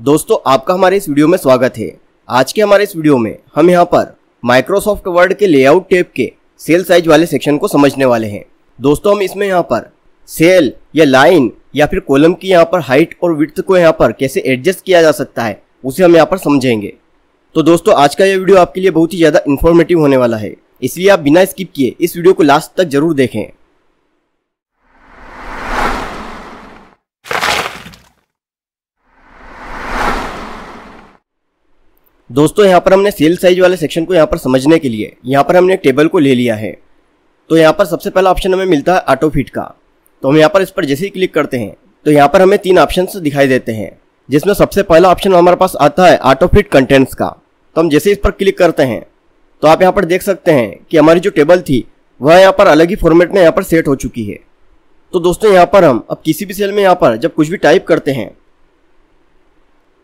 दोस्तों, आपका हमारे इस वीडियो में स्वागत है। आज के हमारे इस वीडियो में हम यहाँ पर माइक्रोसॉफ्ट वर्ड के लेआउट टेप के सेल साइज़ वाले सेक्शन को समझने वाले हैं। दोस्तों, हम इसमें यहाँ पर सेल या लाइन या फिर कॉलम की यहाँ पर हाइट और विड्थ को यहाँ पर कैसे एडजस्ट किया जा सकता है, उसे हम यहाँ पर समझेंगे। तो दोस्तों, आज का यह वीडियो आपके लिए बहुत ही ज़्यादा इन्फॉर्मेटिव होने वाला है। इसलिए आप बिना स्किप किए इस वीडियो को लास्ट तक ज़रूर देखें। दोस्तों यहाँ पर हमने सेल साइज़ वाले सेक्शन को यहाँ पर समझने के लिए यहाँ पर हमने एक टेबल को ले लिया है तो यहाँ पर सबसे पहला ऑप्शन हमें मिलता है ऑटो फिट का तो हम यहाँ पर इस पर जैसे ही क्लिक करते हैं तो यहाँ पर हमें तीन ऑप्शन दिखाई देते हैं जिसमें सबसे पहला ऑप्शन हमारे पास आता है ऑटो फिट कंटेंट्स का तो हम जैसे इस पर क्लिक करते हैं तो आप यहाँ पर देख सकते हैं कि हमारी जो टेबल थी वह यहाँ पर अलग ही फॉर्मेट में यहाँ पर सेट हो चुकी है तो दोस्तों यहाँ पर हम अब किसी भी सेल में यहाँ पर जब कुछ भी टाइप करते हैं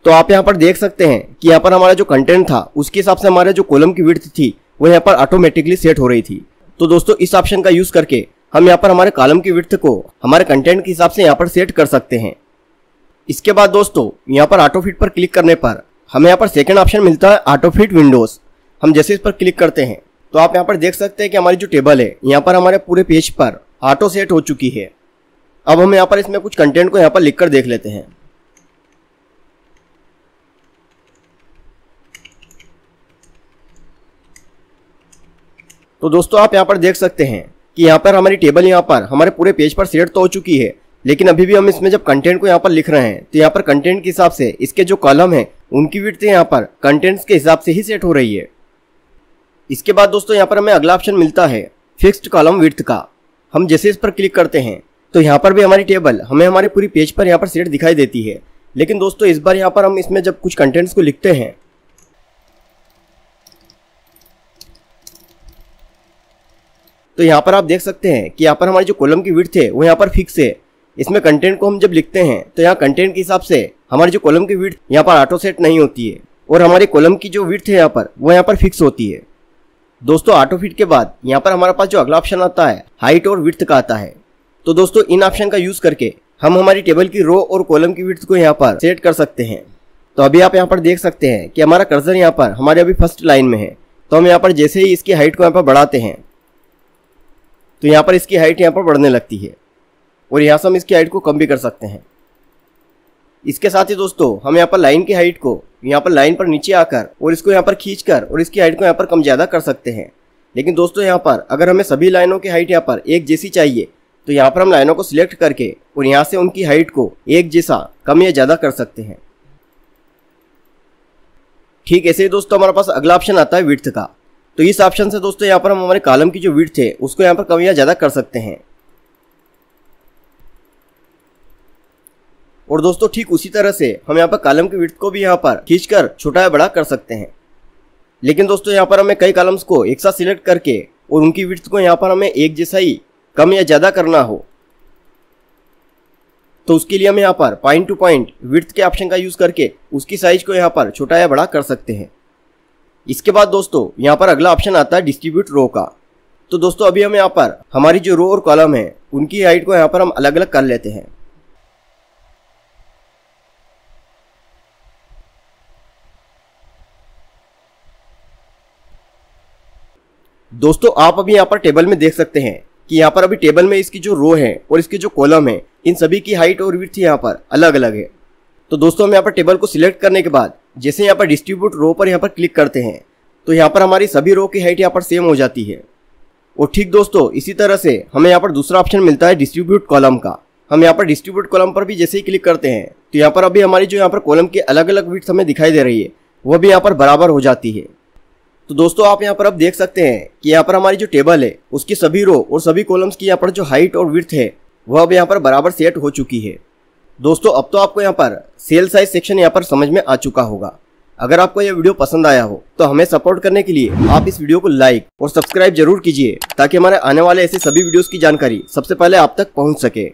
तो आप यहाँ पर देख सकते हैं कि यहाँ पर हमारा जो कंटेंट था उसके हिसाब से हमारे जो कॉलम की विड्थ थी वो यहाँ पर ऑटोमेटिकली सेट हो रही थी तो दोस्तों इस ऑप्शन का यूज़ करके हम यहाँ पर हमारे कॉलम की विड्थ को हमारे कंटेंट के हिसाब से यहाँ पर सेट कर सकते हैं इसके बाद दोस्तों यहाँ पर ऑटो फिट पर क्लिक करने पर हमें यहाँ पर सेकेंड ऑप्शन मिलता है ऑटो फिट विंडोज़ हम जैसे इस पर क्लिक करते हैं तो आप यहाँ पर देख सकते हैं कि हमारी जो टेबल है यहाँ पर हमारे पूरे पेज पर ऑटो सेट हो चुकी है अब हम यहाँ पर इसमें कुछ कंटेंट को यहाँ पर लिख कर देख लेते हैं तो दोस्तों आप यहाँ पर देख सकते हैं कि यहाँ पर हमारी टेबल यहाँ पर, हमारे पूरे पेज पर सेट तो हो चुकी है, लेकिन अभी भी हम इसमें जब कंटेंट को यहाँ पर लिख रहे हैं तो यहाँ पर कंटेंट के हिसाब से इसके जो कॉलम है, उनकी विड्थ यहाँ पर कंटेंट्स के हिसाब से ही सेट हो रही है। इसके बाद दोस्तों यहाँ पर हमें अगला ऑप्शन मिलता है फिक्स्ड कॉलम विड्थ का। हम जैसे इस पर क्लिक करते हैं तो यहाँ पर भी हमारी टेबल हमें हमारे पूरी पेज पर यहाँ पर सेट दिखाई देती है। लेकिन दोस्तों इस बार यहाँ पर हम इसमें जब कुछ कंटेंट्स को लिखते हैं तो यहाँ पर आप देख सकते हैं कि यहाँ पर हमारी जो कॉलम की विड्थ है वो यहाँ पर फिक्स है इसमें कंटेंट को हम जब लिखते हैं तो यहाँ कंटेंट के हिसाब से हमारी जो कॉलम की विड्थ यहाँ पर ऑटो सेट नहीं होती है और हमारे कॉलम की जो विड्थ है यहाँ पर वो यहाँ पर फिक्स होती है दोस्तों ऑटो फिट के बाद यहाँ पर हमारे पास जो अगला ऑप्शन आता है हाइट और विड्थ का आता है तो दोस्तों इन ऑप्शन का यूज़ करके हम हमारी टेबल की रो और कॉलम की विड्थ को यहाँ पर सेट कर सकते हैं तो अभी आप यहाँ पर देख सकते हैं कि हमारा कर्जर यहाँ पर हमारे अभी फ़र्स्ट लाइन में है तो हम यहाँ पर जैसे ही इसकी हाइट को यहाँ पर बढ़ाते हैं तो यहाँ पर इसकी हाइट यहाँ पर बढ़ने लगती है। और यहाँ से हम इसकी हाइट को कम भी कर सकते हैं। इसके साथ ही दोस्तों, हम यहाँ पर लाइन की हाइट को, यहाँ पर लाइन पर नीचे आकर और इसको यहाँ पर खींच कर और इसकी हाइट को यहाँ पर कम ज़्यादा कर सकते हैं। लेकिन दोस्तों, यहाँ पर अगर हमें सभी लाइनों की हाइट यहाँ पर एक जैसी चाहिए तो यहाँ पर हम लाइनों को सिलेक्ट करके और यहाँ से उनकी हाइट को एक जैसा कम या ज़्यादा कर सकते हैं। ठीक, ऐसे ही दोस्तों, हमारे पास अगला ऑप्शन आता है विड्थ का। तो इस ऑप्शन से दोस्तों यहाँ पर हम हमारे कॉलम की जो विड्थ है, उसको यहाँ पर कम या ज़्यादा कर सकते हैं। और दोस्तों ठीक उसी तरह से हम यहाँ पर कॉलम की विड्थ को भी यहाँ पर खींचकर छोटा या बड़ा कर सकते हैं। लेकिन दोस्तों यहाँ पर हमें कई कॉलम्स को एक साथ सिलेक्ट करके और उनकी विड्थ को यहाँ पर हमें एक जैसा ही कम या ज़्यादा करना हो। तो उसके लिए हम यहाँ पर पॉइंट टू पॉइंट विड्थ के ऑप्शन का यूज़ करके उसकी साइज़ को यहाँ पर छोटा या बड़ा कर सकते हैं। इसके बाद दोस्तों, यहाँ पर अगला ऑप्शन आता है डिस्ट्रीब्यूट रो का। तो दोस्तों, अभी हम यहाँ पर, हमारी जो रो और कॉलम है, उनकी हाइट को यहाँ पर हम अलग अलग कर लेते हैं। दोस्तों, आप अभी यहाँ पर टेबल में देख सकते हैं कि यहाँ पर अभी टेबल में इसकी जो रो है और इसकी जो कॉलम है, इन सभी की हाइट और विड्थ यहाँ पर अलग अलग है। तो दोस्तों, हम यहाँ पर टेबल को सिलेक्ट करने के बाद जैसे यहाँ पर डिस्ट्रीब्यूट रो पर यहाँ पर क्लिक करते हैं तो यहाँ पर हमारी सभी रो की हाइट यहाँ पर सेम हो जाती है और ठीक दोस्तों इसी तरह से हमें यहाँ पर दूसरा ऑप्शन मिलता है डिस्ट्रीब्यूट कॉलम का हम यहाँ पर डिस्ट्रीब्यूट कॉलम पर भी जैसे ही क्लिक करते हैं तो यहाँ पर अभी हमारी जो यहाँ पर कॉलम की अलग अलग विड्थ हमें दिखाई दे रही है वह भी यहाँ पर बराबर हो जाती है तो दोस्तों आप यहाँ पर अब देख सकते हैं कि यहाँ पर हमारी जो टेबल है उसकी सभी रो और सभी कॉलम्स की यहाँ पर जो हाइट और विर्थ है वह अब यहाँ पर बराबर सेट हो चुकी है दोस्तों, अब तो आपको यहाँ पर सेल साइज़ सेक्शन यहाँ पर समझ में आ चुका होगा। अगर आपको यह वीडियो पसंद आया हो तो हमें सपोर्ट करने के लिए आप इस वीडियो को लाइक और सब्सक्राइब ज़रूर कीजिए, ताकि हमारे आने वाले ऐसे सभी वीडियोस की जानकारी सबसे पहले आप तक पहुँच सके।